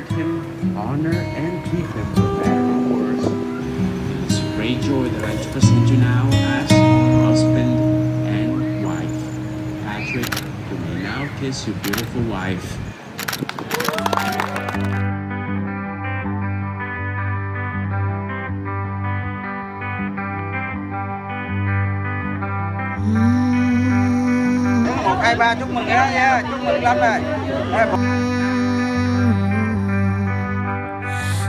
comfort him, honor and keep him for better or worse. It's great joy that I present you now as husband and wife. Patrick, you may now kiss your beautiful wife. hai ba chúc mừng đó nha chúc mừng lắm này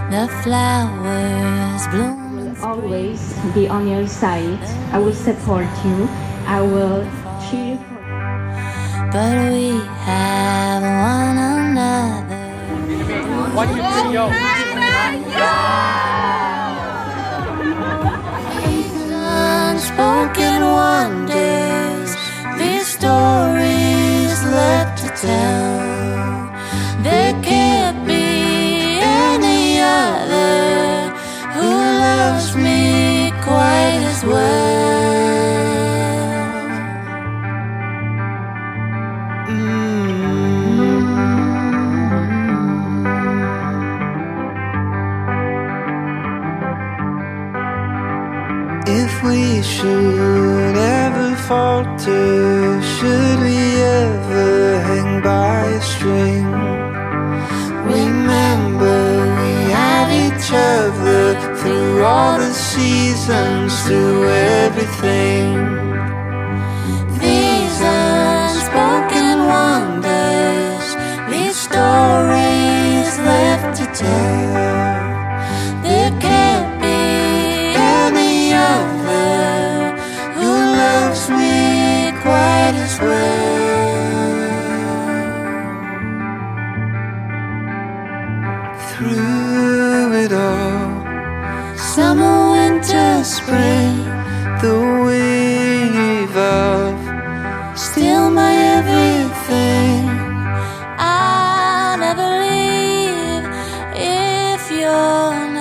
The flowers bloom. always be on your side. I will support you. I will cheer you. But we have one another. one two three go These unspoken wonders, If we should ever falter, should we ever hang by a string? Remember, we have each other through all the seasons, through everything. through it all summer winter spring the wave of still my everything. I'll never leave if you're